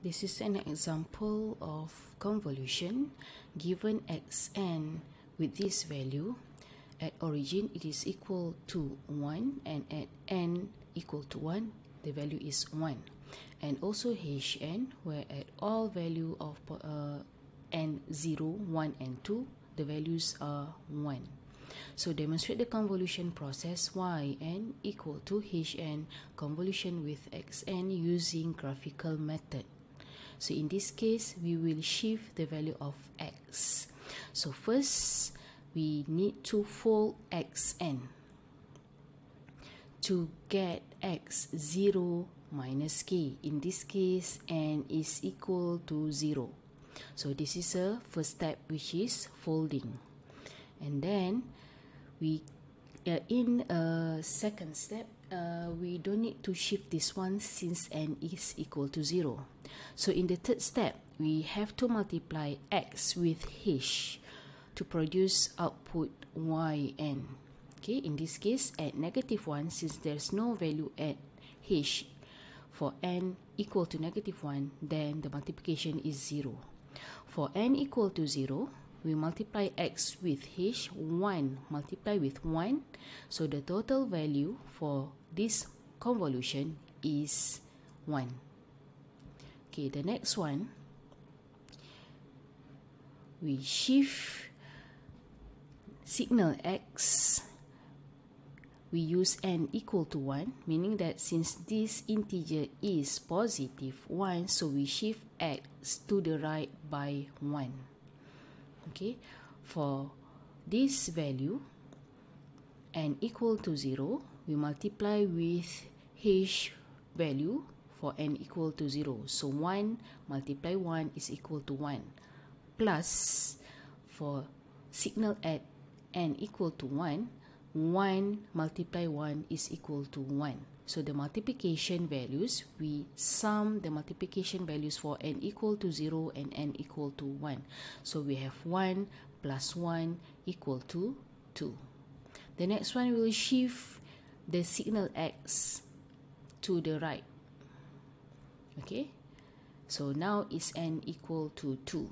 This is an example of convolution given xn with this value. At origin it is equal to 1 and at n equal to 1 the value is 1. And also hn where at all value of uh, n 0, 1 and 2 the values are 1. So demonstrate the convolution process yn equal to hn convolution with xn using graphical method. So in this case, we will shift the value of x. So first, we need to fold xn to get x 0 minus k. In this case, n is equal to 0. So this is a first step which is folding. And then we uh, in a second step, uh, we don't need to shift this one since n is equal to 0. So in the third step, we have to multiply x with h to produce output yn. Okay, in this case, at negative 1, since there's no value at h for n equal to negative 1, then the multiplication is 0. For n equal to 0, we multiply x with h, 1 multiply with 1. So the total value for this convolution is 1. Okay, the next one, we shift signal x, we use n equal to 1, meaning that since this integer is positive 1, so we shift x to the right by 1. Okay, for this value, n equal to 0, we multiply with h value for n equal to 0. So 1 multiply 1 is equal to 1. Plus, for signal at n equal to 1, 1 multiply 1 is equal to 1. So the multiplication values, we sum the multiplication values for n equal to 0 and n equal to 1. So we have 1 plus 1 equal to 2. The next one will shift the signal x to the right. Okay, so now is n equal to 2.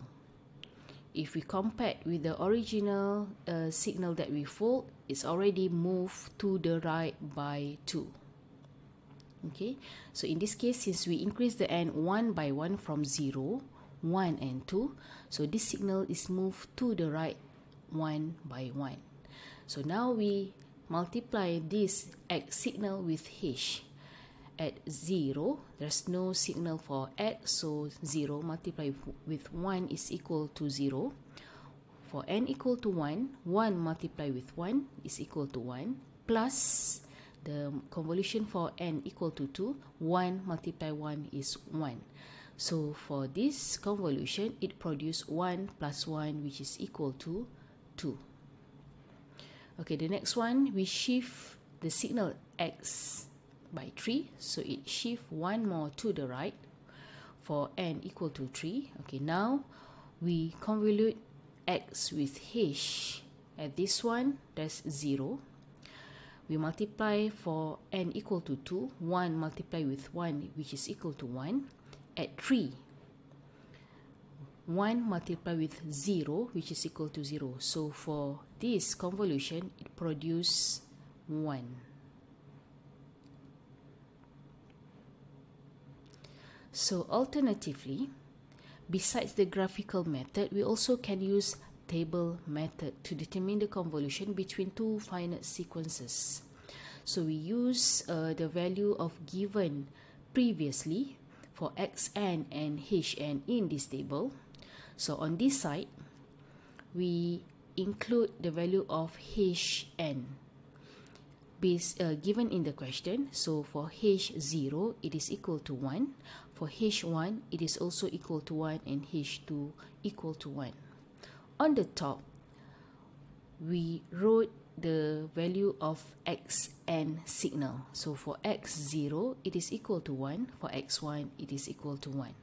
If we compare with the original uh, signal that we fold, it's already moved to the right by 2. Okay, so in this case, since we increase the n 1 by 1 from 0, 1 and 2, so this signal is moved to the right 1 by 1. So now we multiply this x signal with h at 0 there's no signal for x so 0 multiplied with 1 is equal to 0 for n equal to 1 1 multiplied with 1 is equal to 1 plus the convolution for n equal to 2 1 multiplied 1 is 1 so for this convolution it produces 1 plus 1 which is equal to 2 okay the next one we shift the signal x by 3 so it shift one more to the right for n equal to 3 okay now we convolute x with h. At this one that's 0 we multiply for n equal to 2 1 multiply with 1 which is equal to 1 at 3 1 multiply with 0 which is equal to 0 so for this convolution it produce 1 So alternatively, besides the graphical method, we also can use table method to determine the convolution between two finite sequences. So we use uh, the value of given previously for xn and hn in this table. So on this side, we include the value of hn base uh, given in the question. So for h0, it is equal to 1. For h1, it is also equal to 1 and h2 equal to 1. On the top, we wrote the value of xn signal. So for x0, it is equal to 1. For x1, it is equal to 1.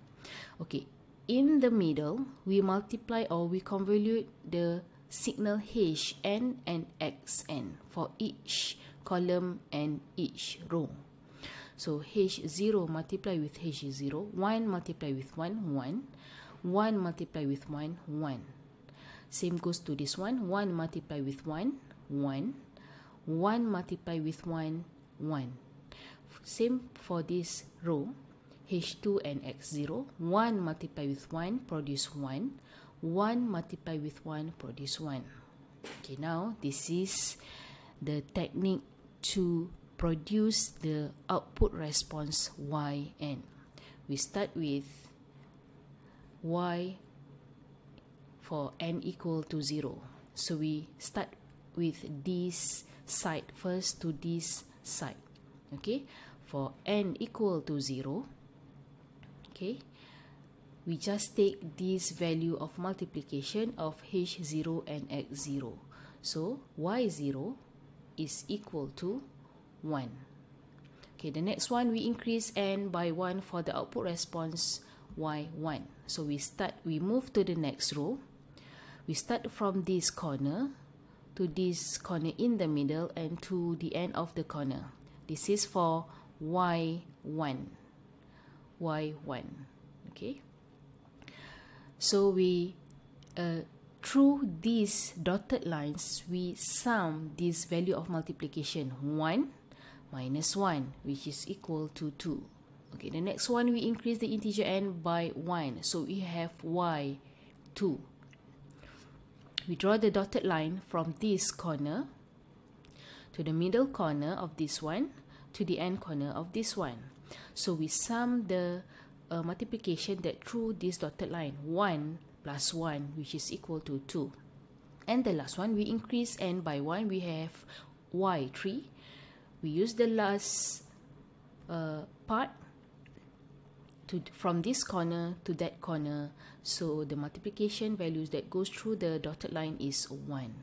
Okay, in the middle, we multiply or we convolute the signal hn and xn for each column and each row. So h0 multiply with h0, 1 multiply with 1, 1. 1 multiply with 1, 1. Same goes to this one, 1 multiply with 1, 1. 1 multiply with 1, 1. Same for this row, h2 and x0. 1 multiply with 1 produce 1. 1 multiply with 1 produce 1. Okay, now this is the technique to produce the output response yn. We start with y for n equal to 0. So we start with this side first to this side. Okay, for n equal to 0, okay, we just take this value of multiplication of h0 and x0. So y0 is equal to 1. Okay, the next one we increase n by 1 for the output response y1. So we start, we move to the next row. We start from this corner to this corner in the middle and to the end of the corner. This is for y1. y1. Okay. So we uh, through these dotted lines, we sum this value of multiplication 1 minus 1, which is equal to 2. Okay, the next one, we increase the integer n by 1. So we have y 2. We draw the dotted line from this corner to the middle corner of this one to the end corner of this one. So we sum the uh, multiplication that through this dotted line 1 plus 1 which is equal to 2. And the last one we increase n by 1 we have y3. We use the last uh, part to from this corner to that corner so the multiplication values that goes through the dotted line is 1.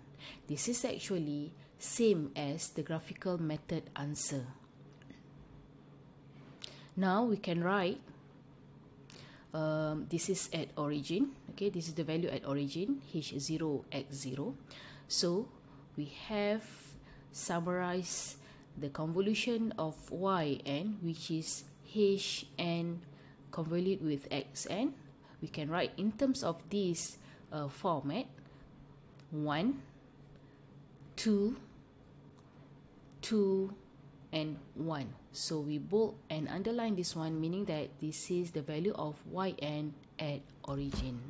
This is actually same as the graphical method answer. Now we can write um, this is at origin okay this is the value at origin h0 x0 so we have summarized the convolution of yn which is h n convolute with xn we can write in terms of this uh, format 1 2 2 and 1 so we bold and underline this one meaning that this is the value of yn at origin